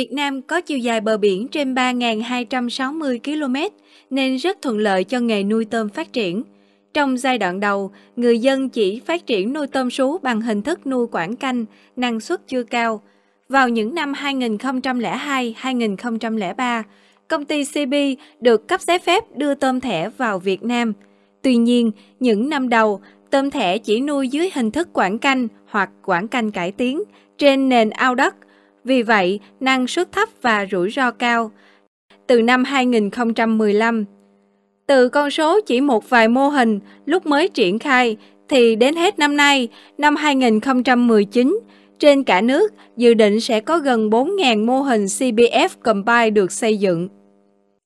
Việt Nam có chiều dài bờ biển trên 3.260 km nên rất thuận lợi cho nghề nuôi tôm phát triển. Trong giai đoạn đầu, người dân chỉ phát triển nuôi tôm sú bằng hình thức nuôi quảng canh, năng suất chưa cao. Vào những năm 2002-2003, công ty CB được cấp giấy phép đưa tôm thẻ vào Việt Nam. Tuy nhiên, những năm đầu, tôm thẻ chỉ nuôi dưới hình thức quảng canh hoặc quảng canh cải tiến trên nền ao đất. Vì vậy, năng suất thấp và rủi ro cao. Từ năm 2015, từ con số chỉ một vài mô hình lúc mới triển khai thì đến hết năm nay, năm 2019, trên cả nước dự định sẽ có gần 4.000 mô hình CBF Combine được xây dựng.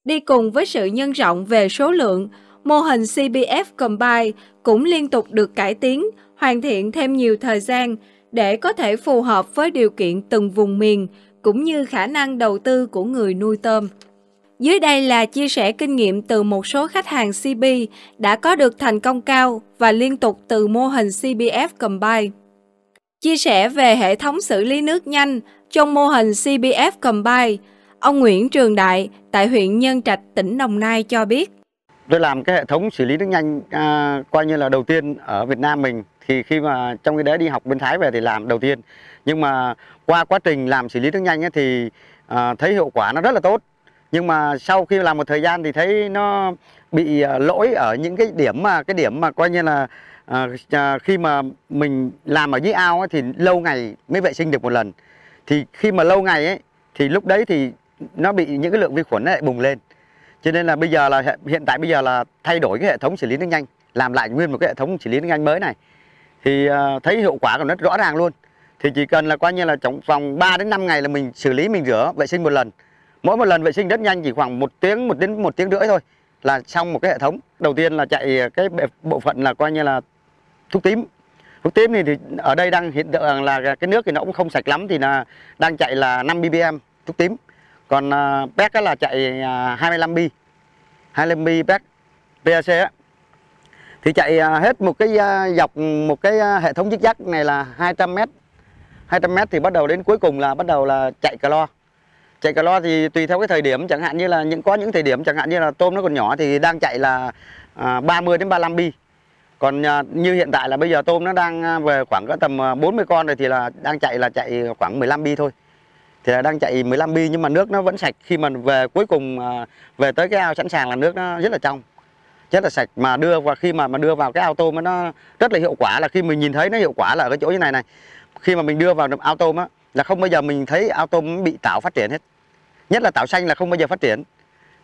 Đi cùng với sự nhân rộng về số lượng, mô hình CBF Combine cũng liên tục được cải tiến, hoàn thiện thêm nhiều thời gian để có thể phù hợp với điều kiện từng vùng miền cũng như khả năng đầu tư của người nuôi tôm. Dưới đây là chia sẻ kinh nghiệm từ một số khách hàng CB đã có được thành công cao và liên tục từ mô hình CBF Combine. Chia sẻ về hệ thống xử lý nước nhanh trong mô hình CBF Combine, ông Nguyễn Trường Đại tại huyện Nhân Trạch, tỉnh Đồng Nai cho biết. Tôi làm cái hệ thống xử lý nước nhanh à, coi như là đầu tiên ở Việt Nam mình. Thì khi mà trong cái đấy đi học bên Thái về thì làm đầu tiên. Nhưng mà qua quá trình làm xử lý nước nhanh ấy, thì à, thấy hiệu quả nó rất là tốt. Nhưng mà sau khi làm một thời gian thì thấy nó bị à, lỗi ở những cái điểm mà cái điểm mà coi như là à, à khi mà mình làm ở dưới ao ấy, thì lâu ngày mới vệ sinh được một lần. Thì khi mà lâu ngày ấy thì lúc đấy thì nó bị những cái lượng vi khuẩn lại bùng lên cho nên là bây giờ là hiện tại bây giờ là thay đổi cái hệ thống xử lý nước nhanh làm lại nguyên một cái hệ thống xử lý nước nhanh mới này. Thì ờ, thấy hiệu quả của nó rõ ràng luôn. Thì chỉ cần là coi như là trong vòng 3 đến 5 ngày là mình xử lý mình rửa vệ sinh một lần. Mỗi một lần vệ sinh rất nhanh chỉ khoảng một tiếng một đến một tiếng rưỡi thôi là xong một cái hệ thống. Đầu tiên là chạy cái bộ phận là coi như là thuốc tím. Thuốc tím thì, thì ở đây đang hiện tượng là cái nước thì nó cũng không sạch lắm thì là đang chạy là 5 ppm thuốc tím còn uh, là chạy à, uh, 25 bi. 25 bi PEC PAC á. Thì chạy uh, hết một cái uh, dọc một cái uh, hệ thống dứt dắt này là 200 m 200 m thì bắt đầu đến cuối cùng là bắt đầu là chạy cà lo. Chạy cà lo thì tùy theo cái thời điểm chẳng hạn như là những có những thời điểm chẳng hạn như là tôm nó còn nhỏ thì đang chạy là à, 30 đến 35 bi. Còn như hiện tại là bây giờ tôm nó đang về khoảng có tầm 40 con rồi thì là đang chạy là chạy khoảng 15 bi thôi thì là đang chạy 15 bi, nhưng mà nước nó vẫn sạch. Khi mà về, cuối cùng à, về tới cái ao sẵn sàng là nước nó rất là trong, rất là sạch. Mà đưa và khi mà mà đưa vào cái ao tôm nó rất là hiệu quả là khi mình nhìn thấy nó hiệu quả là ở cái chỗ như này này. Khi mà mình đưa vào ao tôm á, là không bao giờ mình thấy ao tôm bị tảo phát triển hết. Nhất là tảo xanh là không bao giờ phát triển.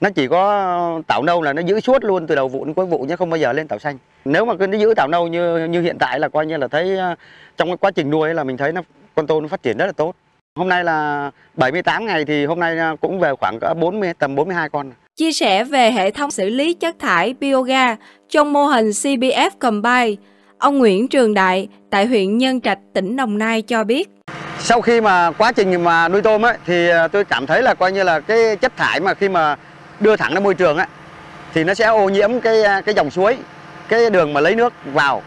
Nó chỉ có tảo nâu là nó giữ suốt luôn từ đầu vụ đến cuối vụ nhé không bao giờ lên tảo xanh. Nếu mà cứ nó giữ tảo nâu như như hiện tại là coi như là thấy à, trong cái quá trình nuôi là mình thấy nó, con tôm nó phát triển rất là tốt. Hôm nay là 78 ngày thì hôm nay à, cũng về khoảng 40 tầm 42 con. Chia sẻ về hệ thống xử lý chất thải bioga trong mô hình CBF Combine, ông Nguyễn Trường Đại tại huyện Nhân Trạch, tỉnh Đồng Nai cho biết. Sau khi mà quá trình mà nuôi tôm ấy, thì à, tôi cảm thấy là coi như là cái chất thải mà khi mà đưa thẳng ra môi trường ấy, thì nó sẽ ô nhiễm cái à, cái dòng suối, cái đường mà lấy nước vào.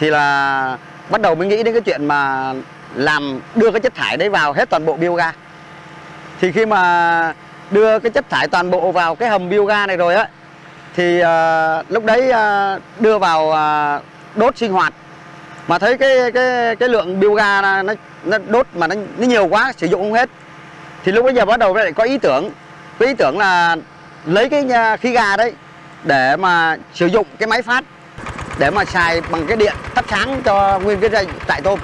Thì là bắt đầu mới nghĩ đến cái chuyện mà làm đưa cái chất thải đấy vào hết toàn bộ bioga. Thì khi mà đưa cái chất thải toàn bộ vào cái hầm bioga này rồi á thì uh, lúc đấy uh, đưa vào uh, đốt sinh hoạt. Mà thấy cái cái cái lượng bioga nó, nó, đốt mà nó, nó nhiều quá sử dụng không hết. Thì lúc bây giờ bắt đầu lại có ý tưởng. Cái ý tưởng là lấy cái khí ga đấy để mà sử dụng cái máy phát để mà xài bằng cái điện thắp sáng cho nguyên cái trại tôm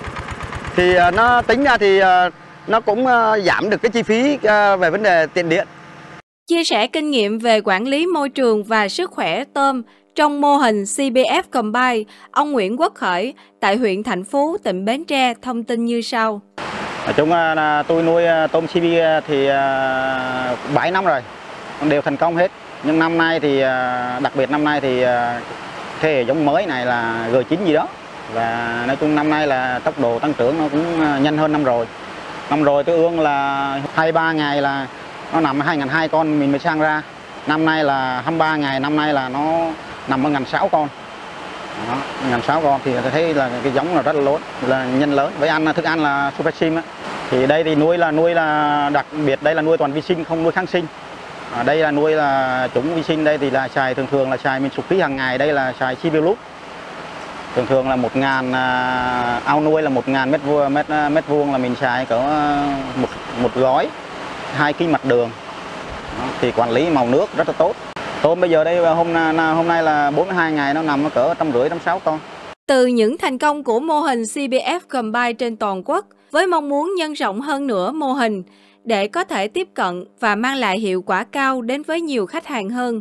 thì ờ, nó tính ra thì ờ, nó cũng ờ, giảm được cái chi phí về vấn đề tiền điện. Chia sẻ kinh nghiệm về quản lý môi trường và sức khỏe tôm trong mô hình CBF Combine, ông Nguyễn Quốc Khởi tại huyện Thạnh Phú, tỉnh Bến Tre thông tin như sau. Ở chung là tôi nuôi tôm CB thì 7 năm rồi, đều thành công hết. Nhưng năm nay thì đặc biệt năm nay thì thế hệ giống mới này là G9 gì đó và nói chung năm nay là tốc độ tăng trưởng nó cũng à, nhanh hơn năm rồi. Năm rồi tôi ương là 23 ngày là nó nằm hai ngàn hai con mình mới sang ra. Năm nay là 23 ngày năm nay là nó nằm ở ngàn sáu con. Đó, 1.600 con thì tôi thấy là cái giống là rất là lớn là nhân lớn. Với ăn thức ăn là super sim á. Thì đây thì nuôi là nuôi là đặc biệt đây là nuôi toàn vi sinh không nuôi kháng sinh. Ở đây là nuôi là chúng vi sinh đây thì là xài thường thường là xài mình sục khí hàng ngày đây là xài Civilus thường thường là một ngàn à, ao nuôi là một ngàn mét vuông à, mét à, mét vuông là mình xài có à, một một gói hai ký mặt đường thì quản lý màu nước rất là tốt tôm bây giờ đây hôm hôm nay là 42 ngày nó nằm cỡ trăm rưỡi trăm sáu con từ những thành công của mô hình CBF Combine trên toàn quốc với mong muốn nhân rộng hơn nữa mô hình để có thể tiếp cận và mang lại hiệu quả cao đến với nhiều khách hàng hơn.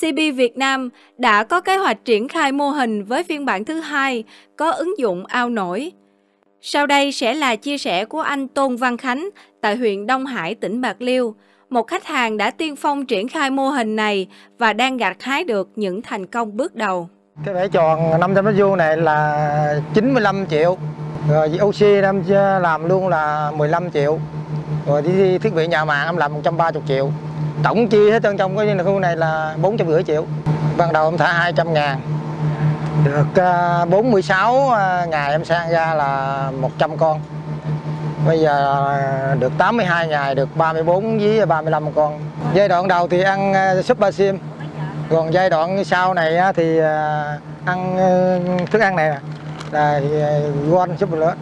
CB Việt Nam đã có kế hoạch triển khai mô hình với phiên bản thứ hai có ứng dụng ao nổi. Sau đây sẽ là chia sẻ của anh Tôn Văn Khánh tại huyện Đông Hải, tỉnh Bạc Liêu, một khách hàng đã tiên phong triển khai mô hình này và đang gặt hái được những thành công bước đầu. Cái bể tròn 500 mét vuông này là 95 triệu. Rồi oxy em làm luôn là 15 triệu. Rồi đi thiết bị nhà mạng em làm 130 triệu. Tổng chi hết trong trong cái khu này là 450 triệu. Ban đầu em thả 200 ngàn. Được à, 46 à, ngày em sang ra là 100 con. Bây giờ được 82 ngày, được 34 với 35 con. Giai đoạn đầu thì ăn à, super sim còn giai đoạn sau này thì ăn thức ăn này là gon super lớn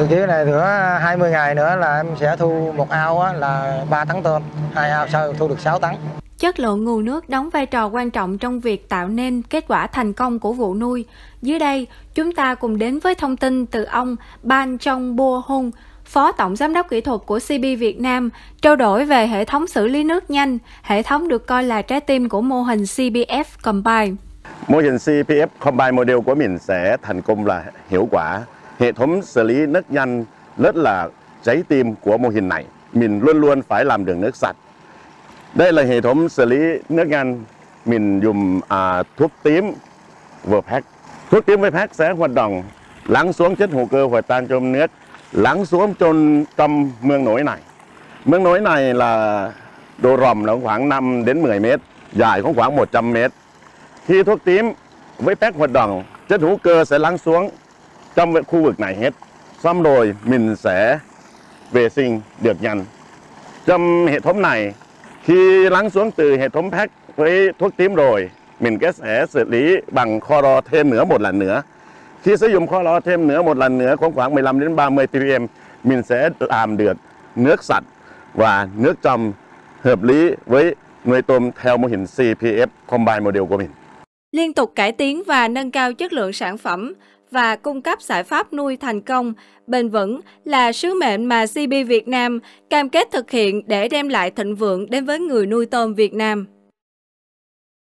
từ kiểu này nữa 20 ngày nữa là em sẽ thu một ao là 3 tấn tôm hai ao sau thu được 6 tấn Chất lượng nguồn nước đóng vai trò quan trọng trong việc tạo nên kết quả thành công của vụ nuôi. Dưới đây, chúng ta cùng đến với thông tin từ ông Ban Trong Bua Hung, Phó Tổng Giám đốc Kỹ thuật của CB Việt Nam, trao đổi về hệ thống xử lý nước nhanh, hệ thống được coi là trái tim của mô hình CBF Combine. Mô hình CPF Combine model của mình sẽ thành công là hiệu quả. Hệ thống xử lý nước nhanh rất là trái tim của mô hình này. Mình luôn luôn phải làm đường nước sạch. Đây là hệ thống xử lý nước nhanh. Mình dùng à, thuốc tím vừa phát. Thuốc tím với phát sẽ hoạt động lắng xuống chất hữu cơ hòa tan trong nước lắng xuống trong, trong mương nổi này. Mương nổi này là độ rộng là khoảng 5 đến 10 mét, dài cũng khoảng 100 mét. Khi thuốc tím với phép hoạt động, chất hữu cơ sẽ lắng xuống trong khu vực này hết. Xong rồi mình sẽ vệ sinh được nhanh. Trong hệ thống này, khi lắng xuống từ hệ thống phát với thuốc tím rồi, mình sẽ xử lý bằng chloro thêm nữa một lần nữa. Khi sử dụng kho thêm nữa một lần nữa khoảng khoảng 15 đến 30 ppm, mình sẽ làm được nước sạch và nước trong hợp lý với nuôi tôm theo mô hình CPF Combine Model của mình. Liên tục cải tiến và nâng cao chất lượng sản phẩm và cung cấp giải pháp nuôi thành công, bền vững là sứ mệnh mà CB Việt Nam cam kết thực hiện để đem lại thịnh vượng đến với người nuôi tôm Việt Nam.